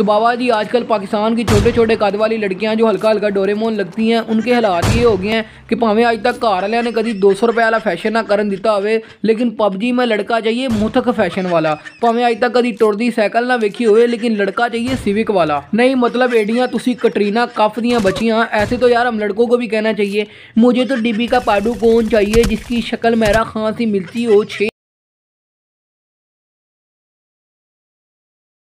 तो बाबा जी, आजकल पाकिस्तान की छोटे छोटे कद वाली लड़कियाँ जो हल्का हल्का डोरेमोन लगती हैं, उनके हालात ये हो गए हैं कि भावें अज तक घर वाले ने कभी दो सौ रुपए वाला फ़ैशन ना करन दिता हो लेकिन पबजी में लड़का चाहिए मुथक फ़ैशन वाला। भावें अज तक कभी टुरदी साइकिल ना वेखी हो लेकिन लड़का चाहिए सिविक वाला। नहीं मतलब एडियाँ तुम कटरीना कफ दियाँ बचियाँ, ऐसे तो यार हम लड़कों को भी कहना चाहिए। मुझे तो डिबी का पाडू कौन चाहिए, जिसकी शक्ल मेरा खांसी मिलती हो, छे